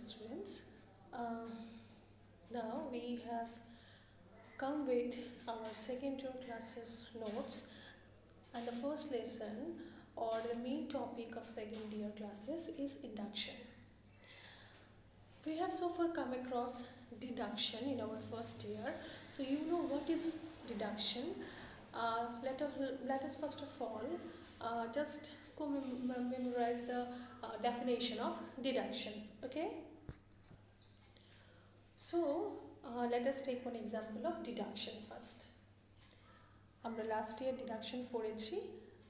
students. Uh, now we have come with our second year classes notes and the first lesson or the main topic of second year classes is induction. We have so far come across deduction in our first year. So you know what is deduction. Uh, let, us, let us first of all uh, just memorize the uh, definition of deduction. Okay. So uh, let us take one example of deduction first. আমরা last year deduction পড়েছি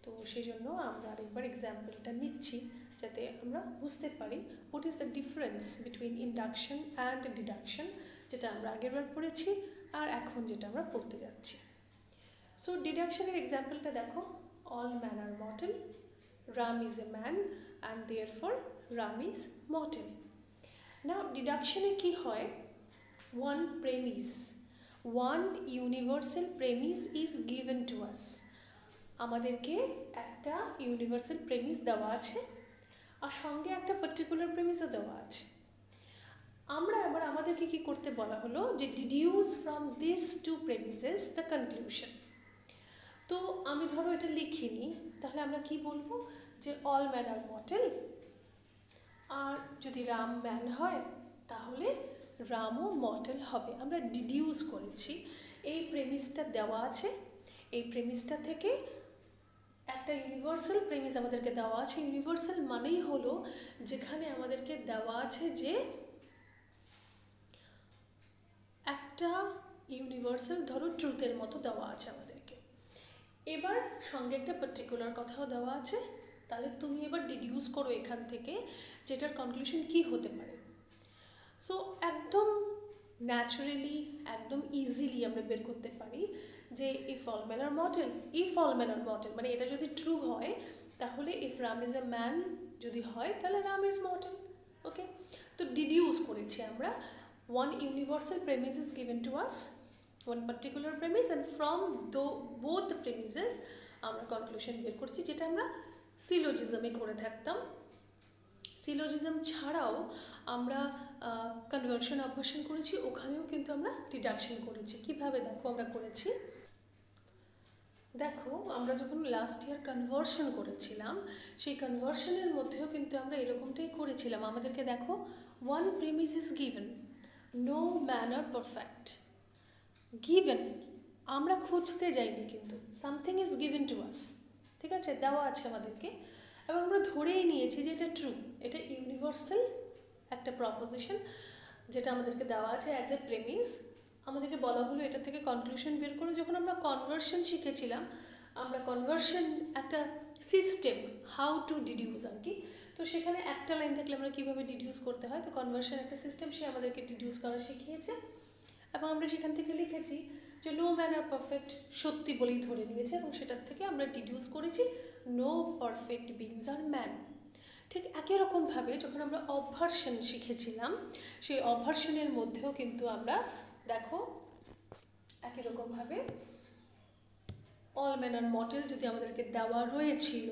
তো সেই জন্য আমরা আরেকবার এক্সাম্পলটা নিচ্ছি যাতে আমরা বুঝতে পারি what is the difference between induction and deduction যেটা আমরা আগেরবার পড়েছি আর এখন যেটা আমরা পড়তে যাচ্ছি। সো ডিডাকশনের এক্সাম্পলটা দেখো all man are mortal Ram is a man and therefore Ram is mortal now ডিডাকশনে কি হয়? One premise one universal premise is given to us আমাদেরকে একটা ইউনিভার্সাল প্রেমিস দেওয়া আছে আর সঙ্গে একটা পার্টিকুলার প্রেমিসও দেওয়া আছে। আমরা এবার আমাদেরকে কি করতে বলা হলো যে deduce from this two premises the conclusion তো আমি ধরো এটা লিখিনি, তাহলে আমরা কি বলব? যে অল ম্যান আর মটেল আর যদি রাম ম্যান হয়, তাহলে রামও মর্টেল হবে। আমরা ডিডিউস করেছি। এই প্রেমিসটা দেওয়া আছে। এই প্রেমিসটা থেকে একটা ইউনিভার্সাল প্রেমিস আমাদেরকে দেওয়া আছে। ইউনিভার্সাল মানেই হলো যেখানে আমাদেরকে দেওয়া আছে যে একটা ইউনিভার্সাল ধরো ট্রুথের মতো দেওয়া আছে আমাদেরকে। এবার সঙ্গে একটা পার্টিকুলার কথাও দেওয়া আছে। তাহলে তুমি এবার ডিডিউস করো এখান থেকে যেটার কনক্লুশন কি হতে পারে। সো একদম ন্যাচারালি একদম ইজিলি আমরা বের করতে পারি যে man are mortal man are mortal মানে এটা যদি ট্রু হয়, তাহলে if Ram is a man যদি হয়, তাহলে রাম ইজ মডেল ওকে তো ডিডিউস করেছি আমরা one universal premise is given to us one particular premise and from those both premises আমরা কনক্লুশন বের করছি, যেটা আমরা সিলোজিজমে করে থাকতাম। সিলোজিজম ছাড়াও আমরা কনভার্সন অপারেশন করেছি, ওখানেও কিন্তু আমরা ডিডাকশন করেছি। কীভাবে দেখো আমরা করেছি? দেখো, আমরা যখন লাস্ট ইয়ার কনভার্সন করেছিলাম, সেই কনভার্সনের মধ্যেও কিন্তু আমরা এরকমটাই করেছিলাম। আমাদেরকে দেখো one premise is given no man are perfect given আমরা খুঁজতে যাইনি কিন্তু। Something is given to us ঠিক আছে? দেওয়া আছে আমাদেরকে। এবং আমরা ধরেই নিয়েছি যে এটা ট্রু এটা ইউনিভার্সাল একটা প্রপোজিশন যেটা আমাদেরকে দেওয়া আছে অ্যাজ এ প্রেমিস আমাদেরকে বলা হলো এটা থেকে কনক্লুশন বের করে। যখন আমরা কনভার্সন শিখেছিলাম, আমরা কনভার্সন একটা সিস্টেম হাউ টু ডিডিউস আর কি। তো সেখানে একটা লাইন থাকলে আমরা কীভাবে ডিডিউস করতে হয়? তো কনভার্সন একটা সিস্টেম সে আমাদেরকে ডিডিউস করা শিখিয়েছে। এবং আমরা সেখান থেকে লিখেছি যে নো ম্যান আর পারফেক্ট সত্যি বলেই ধরে নিয়েছে এবং সেটার থেকে আমরা ডিডিউস করেছি। No perfect beings are man ঠিক একই রকমভাবে যখন আমরা অভার্সন শিখেছিলাম, সেই অভার্সনের মধ্যেও কিন্তু আমরা দেখো একই রকমভাবে অল ম্যানার মডেল যদি আমাদেরকে দেওয়া রয়েছিল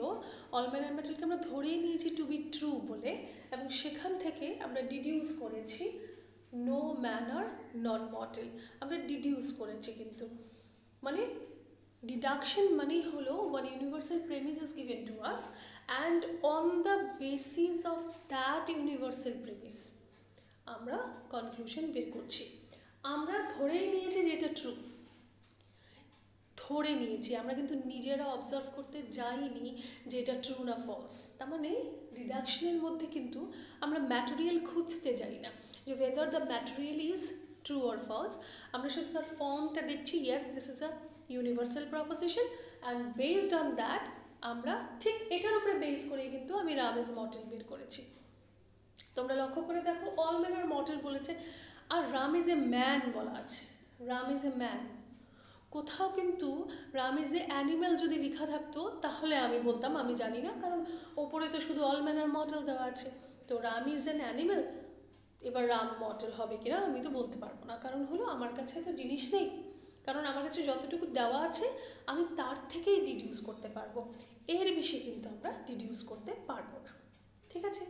অল ম্যানার মডেলকে আমরা ধরেই নিয়েছি টু বি ট্রু বলে এবং সেখান থেকে আমরা ডিডিউস করেছি no man are non mortal আমরা ডিডিউস করেছি কিন্তু। মানে ডিডাকশন মানেই হলো one universal premise is given to us and on the basis of that universal premise আমরা কনক্লুশন বের করছি। আমরা ধরেই নিয়েছি যে এটা ট্রু ধরে নিয়েছি, আমরা কিন্তু নিজেরা অবজার্ভ করতে যাইনি যে এটা ট্রু না ফলস তার মানে রিডাকশনের মধ্যে কিন্তু আমরা ম্যাটেরিয়াল খুঁজতে যাই না যে whether the material is true or false আমরা শুধু তার ফর্মটা দেখছি yes this is a universal proposition and based on that আমরা ঠিক এটার উপরে বেস করেই কিন্তু আমি রামেজ মডেল বের করেছি। তোমরা লক্ষ্য করে দেখো অল ম্যান আর মডেল বলেছে। আর রাম ইজ এ ম্যান বলা আছে। রাম ইজ এ ম্যান কোথাও কিন্তু রাম ইজ এ অ্যানিম্যাল যদি লেখা থাকতো, তাহলে আমি বলতাম, আমি জানি না, কারণ ওপরে তো শুধু অল ম্যান আর মডেল দেওয়া আছে। তো রাম ইজ অ্যান অ্যানিম্যাল এবার রাম মডেল হবে কিনা, আমি তো বলতে পারব না, কারণ হলো আমার কাছে তো জিনিস নেই। কারণ আমার কাছে যতটুকু দেওয়া আছে, আমি তার থেকেই ডিডিউস করতে পারব। এর বেশি কিন্তু আমরা ডিডিউস করতে পারব না। ঠিক আছে?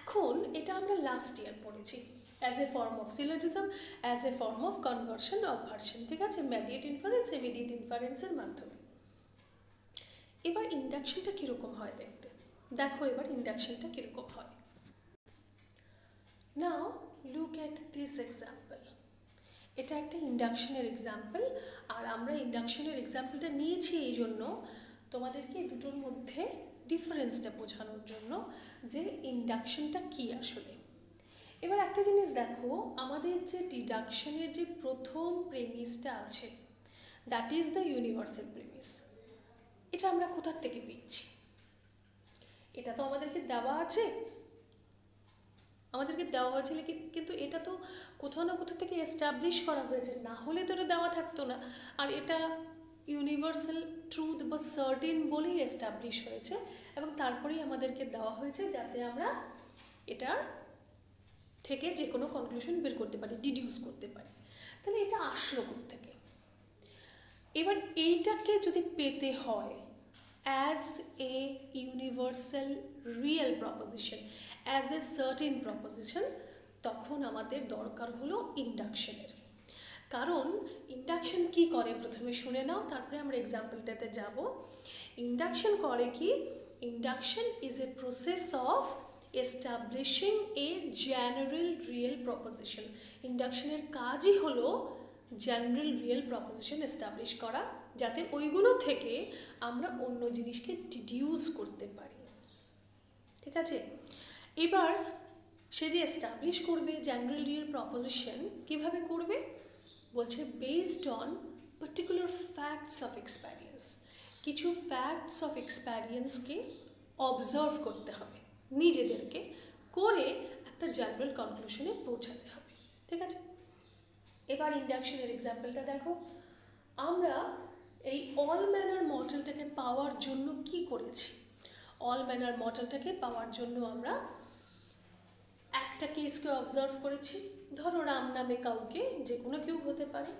এখন এটা আমরা লাস্ট ইয়ার পড়েছি। As a form of syllogism as a form of conversion of version ঠিক আছে? ম্যাডিয়েট ইনফারেন্স ইমিডিয়েট ইনফারেন্সের মাধ্যমে। এবার ইন্ডাকশনটা কীরকম হয় দেখতে? দেখো এবার ইন্ডাকশনটা কীরকম হয়। Now look at this example এটা একটা ইন্ডাকশনের এক্সাম্পল আর আমরা ইন্ডাকশনের এক্সাম্পলটা নিয়েছি এই জন্য তোমাদেরকে দুটোর মধ্যে ডিফারেন্সটা বোঝানোর জন্য যে ইন্ডাকশনটা কি আসলে। এবার একটা জিনিস দেখো, আমাদের যে ডিডাকশনের যে প্রথম প্রেমিসটা আছে that is the universal premise এটা আমরা কোথার থেকে পেয়েছি? এটা তো আমাদেরকে দেওয়া আছে আমাদেরকে দেওয়া হয়েছিল কিন্তু এটা তো কোথাও না কোথাও থেকে এস্টাবলিশ করা হয়েছে। না হলে তো এটা দেওয়া থাকতো না। আর এটা ইউনিভার্সাল ট্রুথ বা সার্টিন বলেই এস্টাবলিশ হয়েছে এবং তারপরেই আমাদেরকে দেওয়া হয়েছে যাতে আমরা এটার থেকে যে কোনো কনক্লুশন বের করতে পারি ডিডিউস করতে পারি। তাহলে এটা আসলো থেকে এবার এইটাকে যদি পেতে হয় as a universal real proposition as a certain proposition তখন আমাদের দরকার হলো ইন্ডাকশনের কারণ ইন্ডাকশন কি করে? প্রথমে শুনে নাও, তারপরে আমরা এক্সাম্পলটাতে যাব। ইন্ডাকশন করে কি? Induction is a process of establishing a general real proposition ইন্ডাকশনের কাজই হলো জেনারেল রিয়েল প্রপোজিশন এস্টাবলিশ করা, যাতে ওইগুলো থেকে আমরা অন্য জিনিসকে ডিডিউস করতে পারি। ঠিক আছে? এবার সে যে এস্টাবলিশ করবে জেনারেল রিয়েল প্রপোজিশন কীভাবে করবে? বলছে based on particular facts of experience কিছু ফ্যাক্টস অফ এক্সপ্যারিয়েন্সকে অবজার্ভ করতে হবে, নিজেদেরকে করে একটা জেনারেল কনক্লুশনে পৌঁছাতে হবে। ঠিক আছে? এবার ইন্ডাকশনের এক্সাম্পলটা দেখো। আমরা এই অল ম্যানার মডেলটাকে পাওয়ার জন্য কি করেছি? অল ম্যানার মডেলটাকে পাওয়ার জন্য আমরা একটা কেসকে অবজার্ভ করেছি? ধরো রাম নামে কাউকে, যে কোনো কেউ হতে পারে।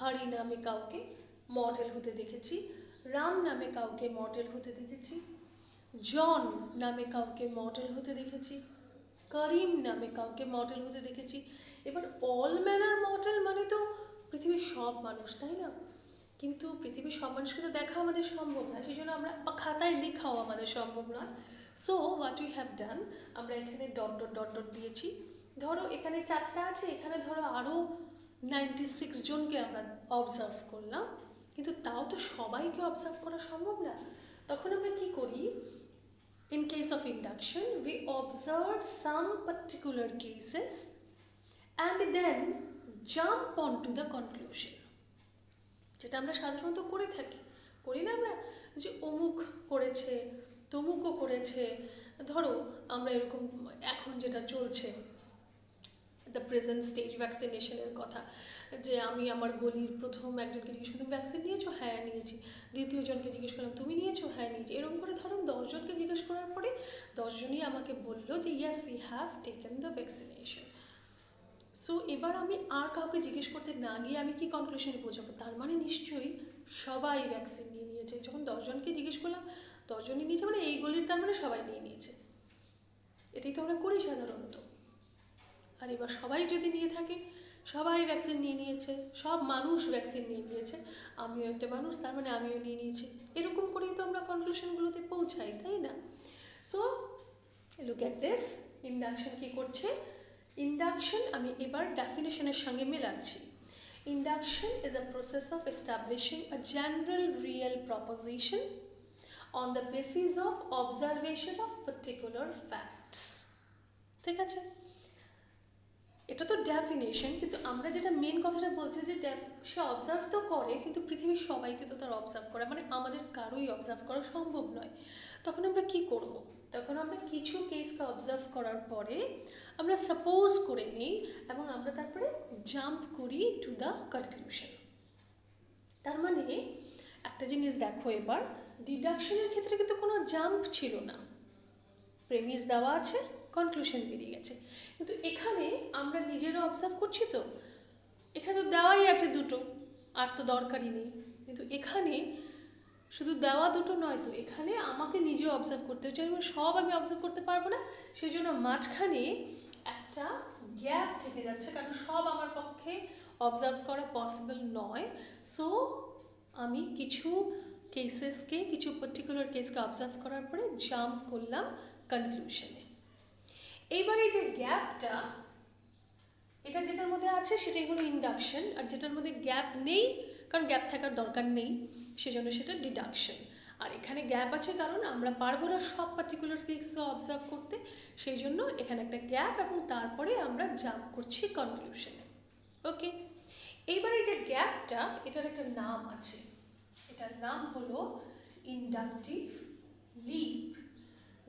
হরি নামে কাউকে মডেল হতে দেখেছি। রাম নামে কাউকে মডেল হতে দেখেছি। জন নামে কাউকে মডেল হতে দেখেছি। করিম নামে কাউকে মডেল হতে দেখেছি। এবার অল ম্যানার মডেল মানে তো পৃথিবীর সব মানুষ, তাই না? কিন্তু পৃথিবীর সব মানুষকে তো দেখা আমাদের সম্ভব না। সেই জন্য আমরা বা খাতায় লেখাও আমাদের সম্ভব নয়। So what we have done আমরা এখানে ডট ডট ডট ডট দিয়েছি। ধরো, এখানে চারটা আছে, এখানে ধরো আরও নাইনটি সিক্স জনকে আমরা অবজার্ভ করলাম। কিন্তু তাও তো সবাইকে অবজার্ভ করা সম্ভব না। তখন আমরা কি করি? In case of induction, we observe some particular cases and then jump onto the conclusion যেটা আমরা সাধারণত করে থাকি। করি না আমরা? যে অমুক করেছে তমুকও করেছে। ধরো, আমরা এরকম এখন যেটা চলছে দ্য প্রেজেন্ট স্টেজ ভ্যাকসিনেশনের কথা, যে আমি আমার গলির প্রথম একজনকে জিজ্ঞেস করলাম ভ্যাকসিন নিয়েছো? হ্যাঁ নিয়েছি। দ্বিতীয় জনকে জিজ্ঞেস করলাম, তুমি নিয়েছো? হ্যাঁ নিয়েছি। এরকম করে ধরুন দশজনকে জিজ্ঞেস করার পরে দশজনই আমাকে বলল যে yes we have taken the vaccination so এবার আমি আর কাউকে জিজ্ঞেস করতে না গিয়ে আমি কি কনক্লুশনে পৌঁছাবো? তার মানে নিশ্চয়ই সবাই ভ্যাকসিন নিয়ে নিয়েছে। যখন দশজনকে জিজ্ঞেস করলাম দশজনই নিয়েছে মানে এই গলির তার মানে সবাই নিয়ে নিয়েছে। এটাই তো আমরা করি সাধারণত। আর এবার সবাই যদি নিয়ে থাকে, সবাই ভ্যাকসিন নিয়ে নিয়েছে, সব মানুষ ভ্যাকসিন নিয়ে নিয়েছে, আমিও একটা মানুষ, তার মানে আমিও নিয়ে নিয়েছি। এরকম করেই তো আমরা কনক্লুশনগুলোতে পৌঁছাই, তাই না? So look at this induction কী করছে? ইন্ডাকশন আমি এবার ডেফিনেশনের সঙ্গে মেলাচ্ছি। Induction is a process of establishing a general real proposition on the basis of observation of particular facts ঠিক আছে? এটা তো ডেফিনেশন কিন্তু আমরা যেটা মেন কথাটা বলছি যে সে অবজার্ভ তো করে, কিন্তু পৃথিবীর সবাইকে তো তার অবজার্ভ করা মানে আমাদের কারোই অবজার্ভ করা সম্ভব নয়। তখন আমরা কি করব? তখন আমরা কিছু কেসকে অবজার্ভ করার পরে আমরা সাপোজ করে নিই এবং আমরা তারপরে জাম্প করি টু দ্য কনক্লুশন তার মানে একটা জিনিস দেখো এবার ডিডাকশনের ক্ষেত্রে কিন্তু কোনো জাম্প ছিল না। প্রেমিস দেওয়া আছে কনক্লুশন বেরিয়ে গেছে। কিন্তু এখানে আমরা নিজেরা অবজার্ভ করছি তো, এখানে তো দেওয়াই আছে দুটো, আর তো দরকারই নেই। কিন্তু এখানে শুধু দেওয়া দুটো নয় তো, এখানে আমাকে নিজে অবজার্ভ করতে হচ্ছে, এবার সব আমি অবজার্ভ করতে পারব না সেই জন্য মাঝখানে একটা গ্যাপ থেকে যাচ্ছে, কারণ সব আমার পক্ষে অবজার্ভ করা পসিবল নয়। সো আমি কিছু কেসেসকে কিছু পার্টিকুলার কেসকে অবজার্ভ করার পরে জাম্প করলাম কনক্লুশনে এইবার এই যে গ্যাপটা এটা যেটার মধ্যে আছে সেটাই হলো ইন্ডাকশন আর যেটার মধ্যে গ্যাপ নেই, কারণ গ্যাপ থাকার দরকার নেই, সেজন্য সেটা ডিডাকশন আর এখানে গ্যাপ আছে কারণ আমরা পারব না সব পার্টিকুলার কেসকে অবজার্ভ করতে, সেই জন্য এখানে একটা গ্যাপ এবং তারপরে আমরা জাম্প করছি কনক্লুশনে ওকে এইবার এই যে গ্যাপটা এটার একটা নাম আছে। এটার নাম হলো ইন্ডাকটিভ লিপ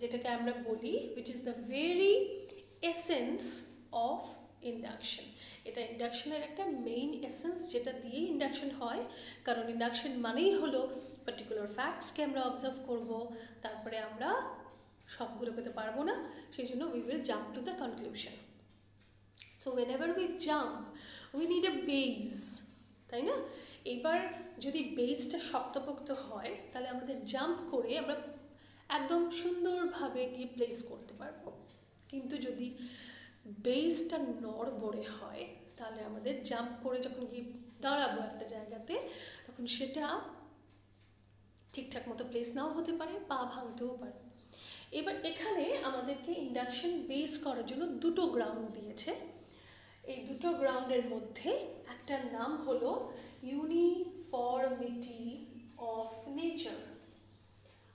যেটাকে আমরা বলি which is the very essence of induction এটা ইন্ডাকশনের একটা মেইন এসেন্স যেটা দিয়ে ইন্ডাকশন হয়, কারণ ইন্ডাকশন মানেই হলো পার্টিকুলার ফ্যাক্টসকে আমরা অবজার্ভ করব, তারপরে আমরা সবগুলো করতে পারব না, সেই জন্য we will jump to the conclusion so whenever we jump we need a base তাই না? এবার যদি বেসটা শক্তপোক্ত হয়, তাহলে আমাদের জাম্প করে আমরা একদম সুন্দরভাবে গিয়ে প্লেস করতে পারব। কিন্তু যদি বেসটা নড়বড়ে হয়, তাহলে আমাদের জাম্প করে যখন গিয়ে দাঁড়াবো একটা জায়গাতে, তখন সেটা ঠিকঠাক মতো প্লেস নাও হতে পারে, পা ভাঙতেও পারে। এবার এখানে আমাদেরকে ইন্ডাকশন বেস করার জন্য দুটো গ্রাউন্ড দিয়েছে। এই দুটো গ্রাউন্ডের মধ্যে একটার নাম হলো ইউনিফর্মিটি অফ নেচার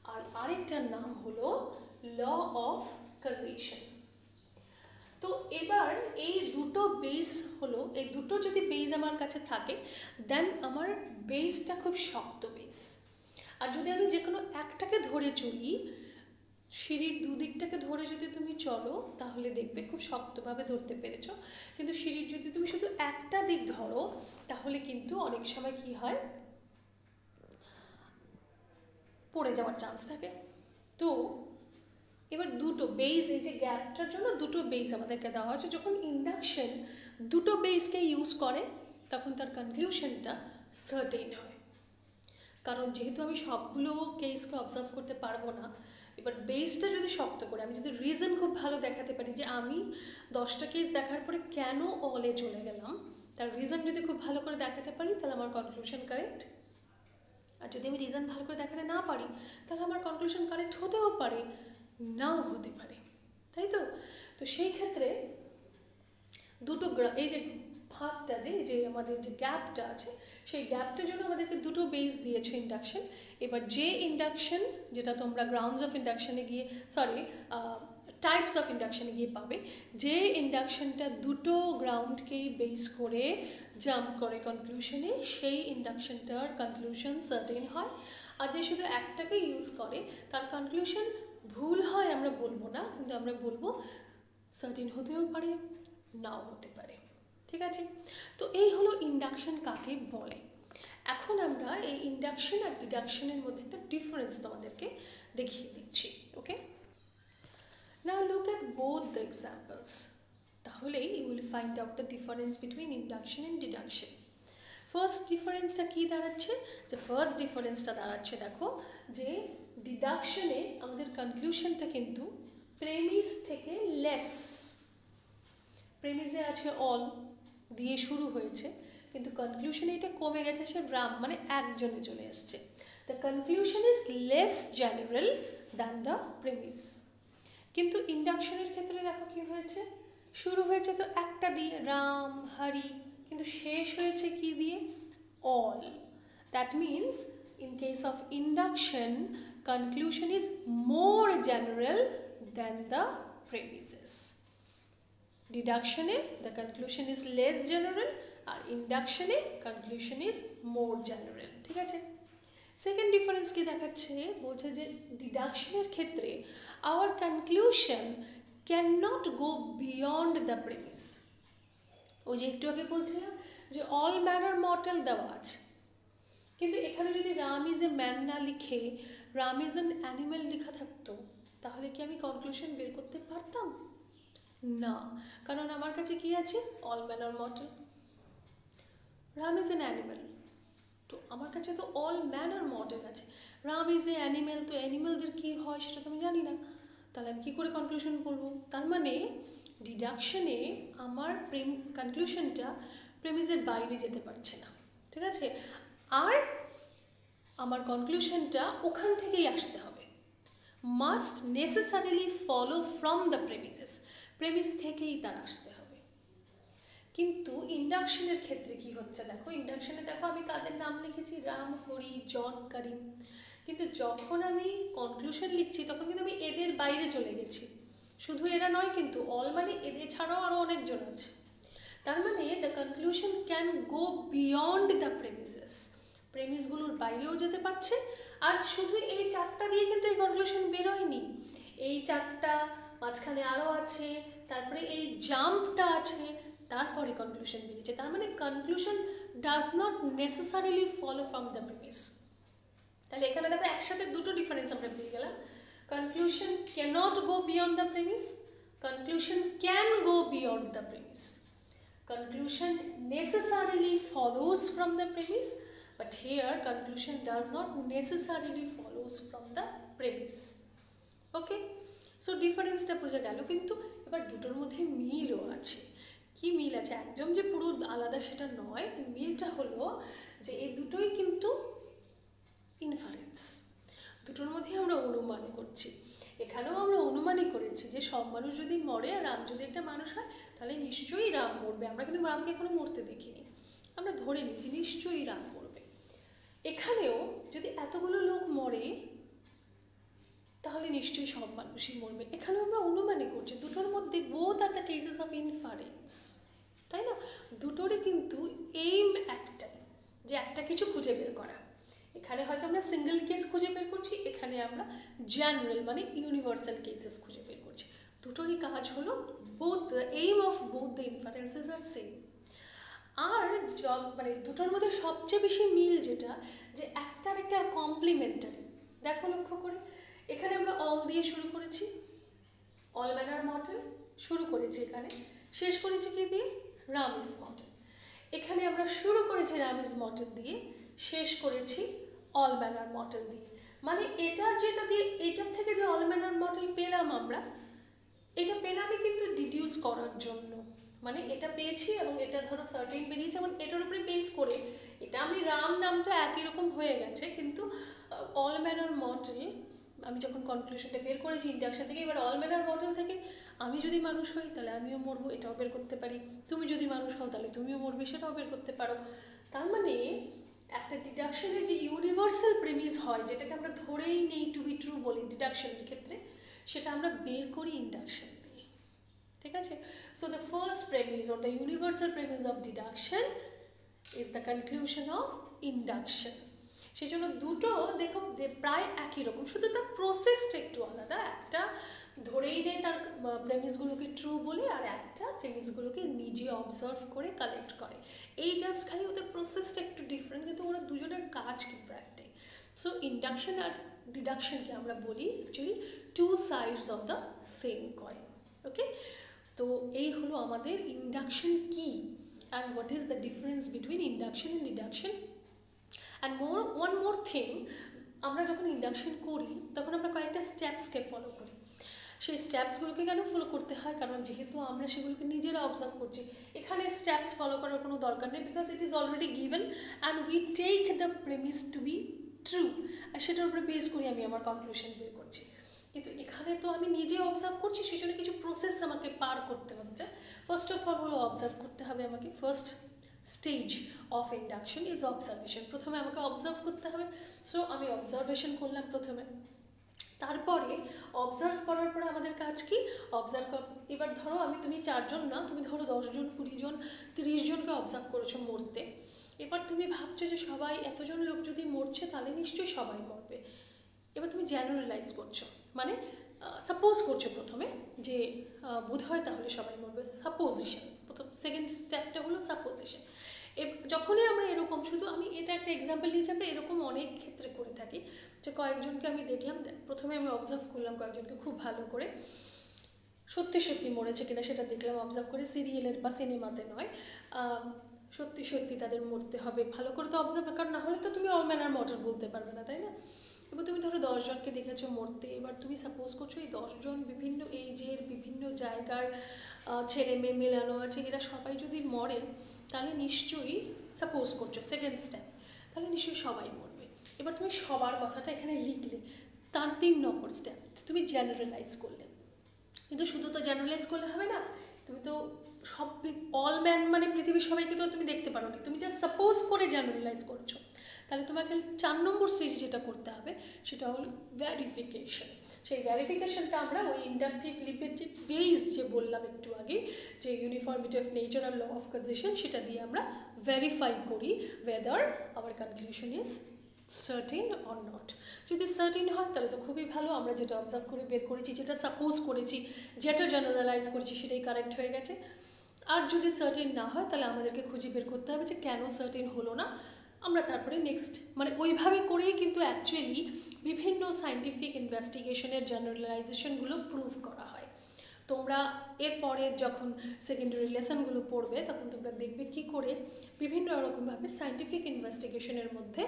আর আরেকটার নাম হলো ল অফ কাজেশন তো এবার এই দুটো বেস হলো, এই দুটো যদি বেস আমার কাছে থাকে দেন আমার বেসটা খুব শক্ত বেস আর যদি আমি যে কোনো একটাকে ধরে চলি সিঁড়ির দুদিকটাকে ধরে যদি তুমি চলো, তাহলে দেখবে খুব শক্তভাবে ধরতে পেরেছ। কিন্তু সিঁড়ির যদি তুমি শুধু একটা দিক ধরো, তাহলে কিন্তু অনেক সময় কি হয়? পড়ে যাওয়ার চান্স থাকে। তো এবার দুটো বেস এই যে গ্যাপটার জন্য দুটো বেস আমাদেরকে দেওয়া হচ্ছে যখন ইন্ডাকশন দুটো বেসকে ইউজ করে, তখন তার কনক্লুশনটা সার্টেন হয়। কারণ যেহেতু আমি সবগুলো কেসকে অবজার্ভ করতে পারব না এবার বেসটা যদি শক্ত করে, আমি যদি রিজন খুব ভালো দেখাতে পারি যে আমি দশটা কেস দেখার পরে কেন অলে চলে গেলাম, তার রিজন যদি খুব ভালো করে দেখাতে পারি, তাহলে আমার কনক্লুশন কারেক্ট আর যদি আমি রিজন ভালো করে দেখাতে না পারি, তাহলে আমার কনক্লুশন কারেক্ট হতেও পারে, নাও হতে পারে। তাই তো? তো সেই ক্ষেত্রে দুটো এই যে ভাগটা যে, এই যে আমাদের যে গ্যাপটা আছে সেই গ্যাপটার জন্য আমাদেরকে দুটো বেস দিয়েছে ইন্ডাকশন এবার যে ইন্ডাকশন যেটা তোমরা গ্রাউন্ডস অফ ইন্ডাকশনে গিয়ে সরি টাইপস অফ ইন্ডাকশনে গিয়ে পাবে, যে ইন্ডাকশনটা দুটো গ্রাউন্ডকেই বেস করে জাম্প করে কনক্লুশনে সেই ইন্ডাকশনটার কনক্লুশন সার্টেন হয়। আর যে শুধু একটাকে ইউজ করে, তার কনক্লুশন ভুল হয় আমরা বলব না, কিন্তু আমরা বলব সার্টেন হতেও পারে, নাও হতে পারে। ঠিক আছে? তো এই হলো ইন্ডাকশন কাকে বলে। এখন আমরা এই ইন্ডাকশন আর ডিডাকশনের মধ্যে একটা ডিফারেন্স তোমাদেরকে দেখিয়ে দিচ্ছি okay now look at both the examples তাহলেই you will find out the difference between induction and deduction first ডিফারেন্সটা কী দাঁড়াচ্ছে? যে ফার্স্ট ডিফারেন্সটা দাঁড়াচ্ছে, দেখো, যে ডিডাকশনে আমাদের কনক্লুশনটা কিন্তু প্রেমিস থেকে লেস প্রেমিসে আছে অল দিয়ে শুরু হয়েছে। কিন্তু কনক্লুশনে এটা কমে গেছে, সে রাম মানে একজনে চলে এসছে। The conclusion is less general than the premise কিন্তু ইন্ডাকশনের ক্ষেত্রে দেখো কি হয়েছে? শুরু হয়েছে তো একটা দিয়ে, রাম, হরি, কিন্তু শেষ হয়েছে কি দিয়ে? All that means in case of induction, conclusion is more general than the premises. Deduction the conclusion is less general R induction conclusion is more general ঠিক আছে? সেকেন্ড ডিফারেন্স কি দেখাচ্ছে? বলছে যে ডিডাকশনের ক্ষেত্রে our conclusion can not go beyond the premise ওই যে একটু আগে বলছিলাম যে অল ম্যানার মর্টাল দেওয়া আছে। কিন্তু এখানে যদি রাম ইজ এ ম্যান না লিখে রাম ইজ অ্যান অ্যানিম্যাল লেখা থাকতো, তাহলে কি আমি কনক্লুশন বের করতে পারতাম? না। কারণ আমার কাছে কি আছে? All man are mortal Ram is an animal তো আমার কাছে তো অল ম্যানার মডেল আছে। রাম ইজ এ অ্যানিম্যাল তো অ্যানিম্যালদের কী হয় সেটা তো আমি জানি না। তাহলে আমি কী করে কনক্লুশন করব? তার মানে ডিডাকশনে আমার প্রেম কনক্লুশনটা প্রেমিজের বাইরে যেতে পারছে না। ঠিক আছে? আর আমার কনক্লুশনটা ওখান থেকেই আসতে হবে। Must necessarily follow from the premises premise থেকেই তার আসতে হবে। কিন্তু ইন্ডাকশনের ক্ষেত্রে কি হচ্ছে দেখো? ইন্ডাকশনে দেখো আমি কাদের নাম লিখেছি? রাম, হরি, জন, করিম। কিন্তু যখন আমি কনক্লুশন লিখছি, তখন কিন্তু আমি এদের বাইরে চলে গেছি। শুধু এরা নয় কিন্তু অল মানে এদের ছাড়াও আরও অনেকজন আছে। তার মানে the conclusion can go beyond the premises প্রেমিসগুলোর বাইরেও যেতে পারছে। আর শুধু এই চারটা দিয়ে কিন্তু এই কনক্লুশন বেরোয়নি। এই চারটা মাঝখানে আরও আছে, তারপরে এই জাম্পটা আছে, তারপরে কনক্লুশন বেরিয়েছে। তার মানে conclusion does not necessarily follow from the premise তাহলে এখানে দেখো একসাথে দুটো ডিফারেন্স আমরা পেয়ে গেলাম। Conclusion can't go beyond the premise conclusion can go beyond the premise conclusion necessarily follows from the premise, but here conclusion does not necessarily follows from the premise okay so ডিফারেন্সটা বোঝা গেল, কিন্তু এবার দুটোর মধ্যে মিলও আছে। কি মিল আছে? একদম যে পুরো আলাদা সেটা নয় মিলটা হলো যে এই দুটোই কিন্তু ইনফারেন্স দুটোর মধ্যে আমরা অনুমান করছি। এখানেও আমরা অনুমানই করেছি যে সব মানুষ যদি মরে আর রাম যদি একটা মানুষ হয়, তাহলে নিশ্চয়ই রাম মরবে। আমরা কিন্তু রামকে এখনও মরতে দেখিনি। আমরা ধরে নিচ্ছি, নিশ্চয়ই রাম মরবে। এখানেও যদি এতগুলো লোক মরে তাহলে নিশ্চয়ই সব মানুষই মরবে। এখানেও আমরা অনুমানই করছি, দুটোর মধ্যে both are the cases of inference তাই না? দুটোরই কিন্তু এইম একটাই, যে একটা কিছু খুঁজে বের করা। এখানে হয়তো আমরা সিঙ্গেল কেস খুঁজে বের করছি, এখানে আমরা জেনারেল মানে ইউনিভার্সাল কেসেস খুঁজে বের করছি। দুটোরই কাজ হলো both the aim of both the inferences are same আর মানে দুটোর মধ্যে সবচেয়ে বেশি মিল যেটা, যে একটার একটা কমপ্লিমেন্টারি দেখো লক্ষ্য করে। এখানে আমরা অল দিয়ে শুরু করেছি। অল ম্যানার মডেল শুরু করেছি এখানে। শেষ করেছি কি দিয়ে? রামিস মডেল এখানে আমরা শুরু করেছি রামিস মডেল দিয়ে, শেষ করেছি অল ম্যানার মডেল দিয়ে। মানে এটার যেটা দিয়ে, এটার থেকে যে অল ম্যানার মডেল পেলাম আমরা, এটা পেলামই কিন্তু ডিডিউস করার জন্য। মানে এটা পেয়েছি এবং এটা ধরো সার্টেন বেরিয়েছে, এবং এটার উপরে বেস করে, এটা আমি রাম নামটা একই রকম হয়ে গেছে, কিন্তু অল ম্যানার মডেল আমি যখন কনক্লুশনটা বের করেছি ইন্ডাকশান থেকে, এবার অল ম্যানার মডেল থেকে, আমি যদি মানুষ হই, তাহলে আমিও মরবো, এটাও বের করতে পারি। তুমি যদি মানুষ হও, তাহলে তুমিও মরবে, সেটাও বের করতে পারো। তার মানে একটা ডিডাকশনের যে ইউনিভার্সাল প্রেমিস হয়, যেটাকে আমরা ধরেই নেই টু বি ট্রু বলি ডিডাকশনের ক্ষেত্রে, সেটা আমরা বের করি ইন্ডাকশন দিয়ে। ঠিক আছে? So the first premise or the universal premise of deduction is the conclusion of induction সেই জন্য দুটো দেখো প্রায় একই রকম। শুধু তার প্রসেসটা একটু আলাদা। একটা ধরেই নেয় তার প্রেমিসগুলোকে ট্রু বলে, আর একটা প্রেমিসগুলোকে নিজে অবজার্ভ করে কালেক্ট করে। এই জাস্ট খালি ওদের প্রসেসটা একটু ডিফারেন্ট কিন্তু ওরা দুজনের কাজ কিন্তু একটাই সো ইন্ডাকশন আর ডিডাকশনকে আমরা বলি actually two sides of the same coin okay তো এই হলো আমাদের ইন্ডাকশন কি and what is the difference between induction and deduction and more one more thing আমরা যখন ইন্ডাকশন করি, তখন আমরা কয়েকটা স্টেপসকে ফলো করি। সেই স্টেপসগুলোকে কেন ফলো করতে হয়? কারণ যেহেতু আমরা সেগুলোকে নিজেরা অবজার্ভ করছি, এখানে স্টেপস ফলো করার কোনো দরকার নেই because it is already given and we take the premise to be true আর সেটার উপরে বেস করি আমি আমার কনক্লুশন বের করছি। কিন্তু এখানে তো আমি নিজে অবজার্ভ করছি, সেই জন্য কিছু প্রসেস আমাকে পার করতে হচ্ছে। ফার্স্ট অফ অল হলো অবজার্ভ করতে হবে আমাকে। First stage of induction is observation প্রথমে আমাকে অবজার্ভ করতে হবে। সো আমি অবজারভেশন করলাম প্রথমে। তারপরে অবজার্ভ করার পরে আমাদের কাজ কি? অবজার্ভ এবার ধরো আমি তুমি চারজন না, তুমি ধরো দশজন কুড়ি জন তিরিশ জনকে অবজার্ভ করেছ মরতে। এবার তুমি ভাবছ যে সবাই, এতজন লোক যদি মরছে, তাহলে নিশ্চয়ই সবাই মরবে। এবার তুমি জেনারেলাইজ করছ। মানে সাপোজ করছ প্রথমে যে বোধ হয় তাহলে সবাই মরবে। সাপোজিশন প্রথম সেকেন্ড স্টেপটা হলো সাপোজিশন যখনই আমরা এরকম, শুধু আমি এটা একটা এক্সাম্পল নিয়েছি, আমরা এরকম অনেক ক্ষেত্রে করে থাকি যে কয়েকজনকে আমি দেখলাম প্রথমে আমি অবজার্ভ করলাম কয়েকজনকে খুব ভালো করে। সত্যি সত্যি মরেছে কিনা সেটা দেখলাম অবজার্ভ করে। সিরিয়ালের বা সিনেমাতে নয়। সত্যি সত্যি তাদের মরতে হবে, ভালো করে তো অবজার্ভ কারণ না হলে তো তুমি অল ম্যানার মডেল বলতে পারবে না, তাই না? এবার তুমি ধরো দশজনকে দেখেছ মরতে, এবার তুমি সাপোজ করছ এই দশজন বিভিন্ন এইজের বিভিন্ন জায়গার ছেলে মেয়ে মেলানো আছে, এরা সবাই যদি মরে, তাহলে নিশ্চয়ই সাপোজ করছ সেকেন্ড স্টেপ তাহলে নিশ্চয়ই সবাই মরবে। এবার তুমি সবার কথাটা এখানে লিখলে, তার তিন নম্বর স্টেপ তুমি জেনারেলাইজ করলে। কিন্তু শুধু তো জেনারেলাইজ করলে হবে না, তুমি তো সব অল ম্যান মানে পৃথিবীর সবাইকে তো তুমি দেখতে পারো না তুমি যা সাপোজ করে জেনারেলাইজ করছ। তাহলে তোমাকে চার নম্বর স্টেজে যেটা করতে হবে, সেটা হলো ভ্যারিফিকেশন সেই ভ্যারিফিকেশনটা আমরা ওই ইন্ডাকটিভ লিপেটিভ বেস যে বললাম একটু আগে, যে ইউনিফর্মিটি অফ নেচার আর ল অফ কজেশন সেটা দিয়ে আমরা ভেরিফাই করি whether our conclusion is certain or not যদি সার্টেন হয়, তাহলে তো খুবই ভালো। আমরা যেটা অবজার্ভ করে বের করেছি, যেটা সাপোজ করেছি, যেটা জেনারেলাইজ করেছি, সেটাই কারেক্ট হয়ে গেছে। আর যদি সার্টেন না হয়, তাহলে আমাদেরকে খুঁজে বের করতে হবে যে কেন সার্টেন হলো না। আমরা তারপরে নেক্সট মানে ওইভাবে করেই কিন্তু অ্যাকচুয়ালি বিভিন্ন সায়েন্টিফিক ইনভেস্টিগেশনের জেনারেলাইজেশনগুলো প্রুভ করা হয়। তোমরা এরপরে যখন সেকেন্ডারি লেসনগুলো পড়বে, তখন তোমরা দেখবে কি করে বিভিন্ন রকমভাবে সায়েন্টিফিক ইনভেস্টিগেশনের মধ্যে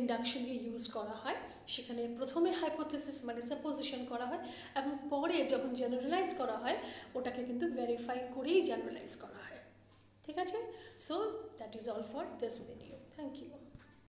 ইন্ডাকশনকে ইউজ করা হয়। সেখানে প্রথমে হাইপোথেসিস মানে সাপোজিশন করা হয় এবং পরে যখন জেনারেলাইজ করা হয়, ওটাকে কিন্তু ভেরিফাই করেই জেনারেলাইজ করা হয়। ঠিক আছে? So that is all for this video thank you